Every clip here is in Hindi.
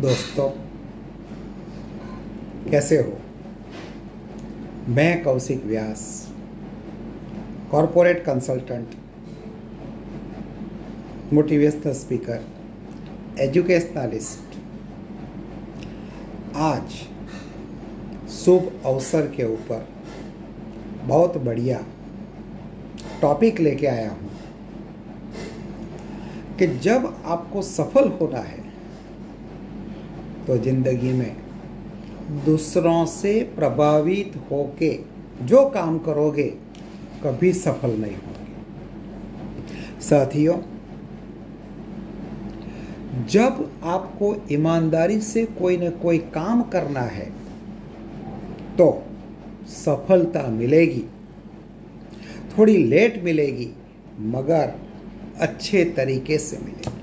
दोस्तों, कैसे हो? मैं Kaushik Vyas corporate consultant motivational speaker educationalist आज शुभ अवसर के ऊपर बहुत बढ़िया टॉपिक लेके आया हूँ कि जब आपको सफल होना है तो ज़िंदगी में दूसरों से प्रभावित होके जो काम करोगे, कभी सफल नहीं होगे। साथियों, जब आपको ईमानदारी से कोई न कोई काम करना है तो सफलता मिलेगी। थोड़ी लेट मिलेगी, मगर अच्छे तरीके से मिलेगी।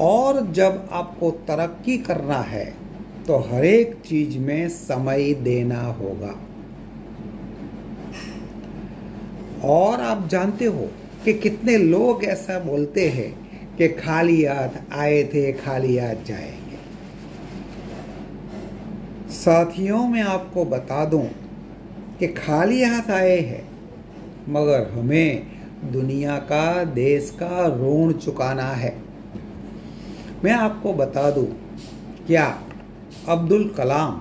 और जब आपको तरक्की करना है तो हर एक चीज़ में समय देना होगा। और आप जानते हो कि कितने लोग ऐसा बोलते हैं कि खाली हाथ आए थे, खाली हाथ जाएँगे। साथियों, मैं आपको बता दूँ कि खाली हाथ आए हैं, मगर हमें दुनिया का, देश का ऋण चुकाना है। मैं आपको बता दूँ, क्या अब्दुल कलाम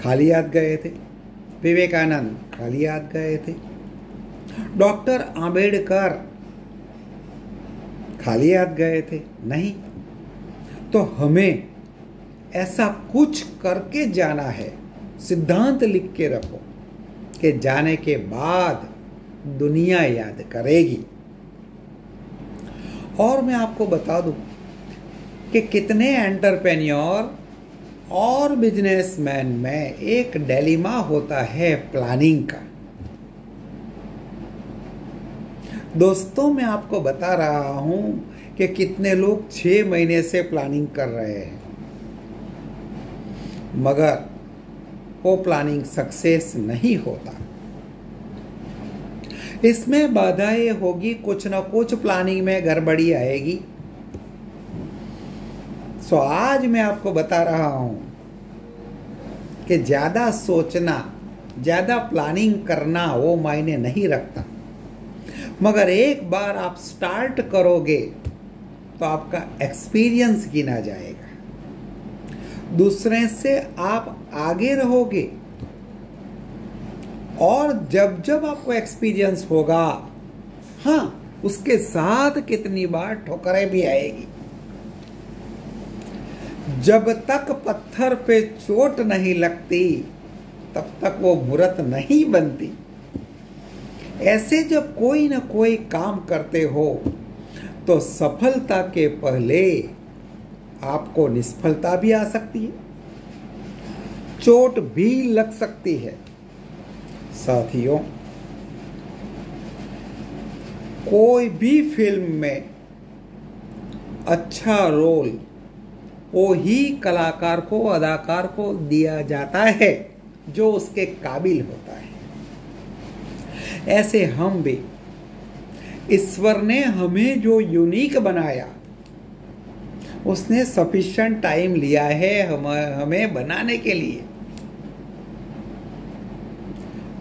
खाली हाथ गए थे? विवेकानंद खाली हाथ गए थे? डॉक्टर आम्बेडकर खाली हाथ गए थे? नहीं। तो हमें ऐसा कुछ करके जाना है, सिद्धांत लिख के रखो, कि जाने के बाद दुनिया याद करेगी। और मैं आपको बता दूँ कि कितने एंटरप्रेन्योर और बिजनेसमैन में एक डेलीमा होता है प्लानिंग का। दोस्तों, मैं आपको बता रहा हूँ कि कितने लोग छह महीने से प्लानिंग कर रहे हैं। मगर वो प्लानिंग सक्सेस नहीं होता। इसमें बाधाएँ होगी, कुछ ना कुछ प्लानिंग में गड़बड़ी आएगी। सो आज मैं आपको बता रहा हूँ कि ज़्यादा सोचना, ज़्यादा प्लानिंग करना वो मायने नहीं रखता। मगर एक बार आप स्टार्ट करोगे तो आपका एक्सपीरियंस गिना जाएगा। दूसरे से आप आगे रहोगे और जब जब आपको एक्सपीरियंस होगा हाँ उसके साथ कितनी बार ठोकरें भी आएगी। जब तक पत्थर पे चोट नहीं लगती, तब तक वो मूर्त नहीं बनती। ऐसे जब कोई ना कोई काम करते हो तो सफलता के पहले आपको निष्फलता भी आ सकती है। चोट भी लग सकती है। साथियों, कोई भी फ़िल्म में अच्छा रोल वो ही कलाकार को, अदाकार को दिया जाता है, जो उसके काबिल होता है। ऐसे हम भी, ईश्वर ने हमें जो यूनिक बनाया, उसने सफिशिएंट टाइम लिया है हम, हमें बनाने के लिए।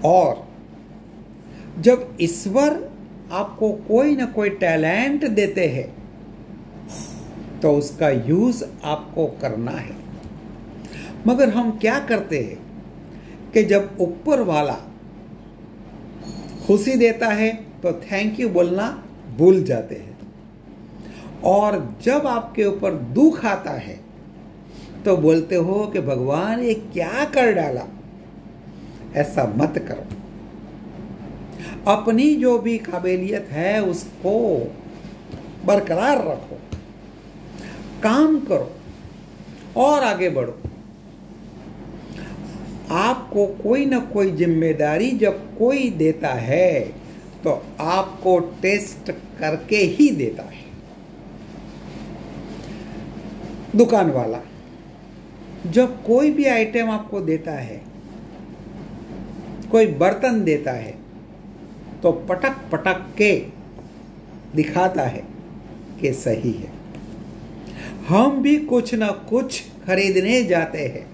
और जब ईश्वर आपको कोई ना कोई टैलेंट देते हैं तो उसका यूज़ आपको करना है। मगर हम क्या करते हैं कि जब ऊपर वाला खुशी देता है तो थैंक यू बोलना भूल जाते हैं। और जब आपके ऊपर दुख आता है तो बोलते हो कि भगवान ये क्या कर डाला? ऐसा मत करो। अपनी जो भी काबिलियत है, उसको बरकरार रखो। काम करो और आगे बढ़ो। आपको कोई ना कोई ज़िम्मेदारी जब कोई देता है तो आपको टेस्ट करके ही देता है। दुकान वाला, जब कोई भी आइटम आपको देता है, कोई बर्तन देता है तो पटक पटक के दिखाता है कि सही है। हम भी कुछ ना कुछ खरीदने जाते हैं।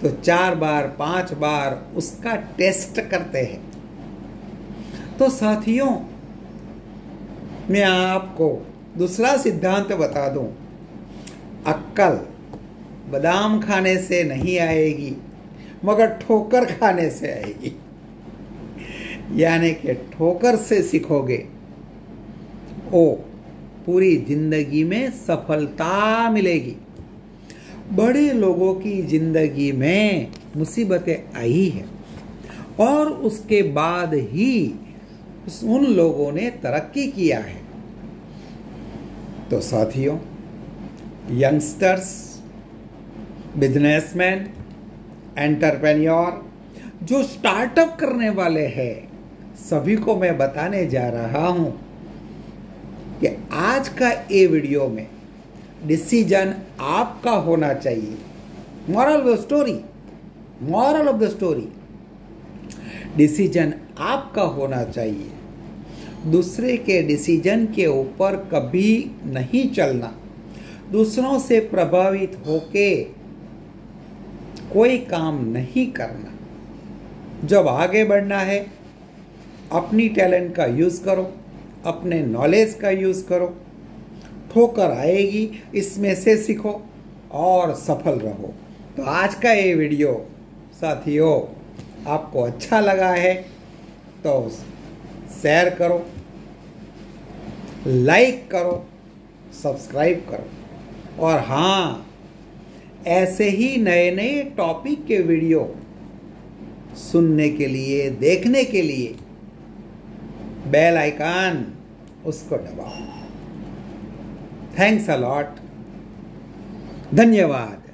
तो चार बार, पाँच बार उसका टेस्ट करते हैं। तो साथियों, मैं आपको दूसरा सिद्धांत बता दूँ। अक्कल बादाम खाने से नहीं आएगी, मगर ठोकर खाने से आएगी। यानी कि ठोकर से सीखोगे। ओ पूरी ज़िंदगी में सफलता मिलेगी। बड़े लोगों की ज़िंदगी में मुसीबतें आई है और उसके बाद ही उन लोगों ने तरक्की किया है। तो साथियों, यंगस्टर्स, बिजनेसमैन, एंटरप्रेन्योर, जो स्टार्टअप करने वाले हैं, सभी को मैं बताने जा रहा हूँ कि आज का ये वीडियो में डिसीज़न आपका होना चाहिए। Moral of the story moral of the story decision आपका होना चाहिए। दूसरे के डिसीज़न के ऊपर कभी नहीं चलना। दूसरों से प्रभावित होके कोई काम नहीं करना। जब आगे बढ़ना है, अपनी टैलेंट का यूज़ करो। अपने नॉलेज का यूज़ करो, ठोकर आएगी, इसमें से सीखो और सफल रहो। तो आज का ये वीडियो साथियों, आपको अच्छा लगा है तो शेयर करो लाइक करो सब्सक्राइब करो। और हाँ ऐसे ही नए नए टॉपिक के वीडियो सुनने के लिए, देखने के लिए बेल आइकन उसको दबाओ। थैंक्स अलॉट धन्यवाद।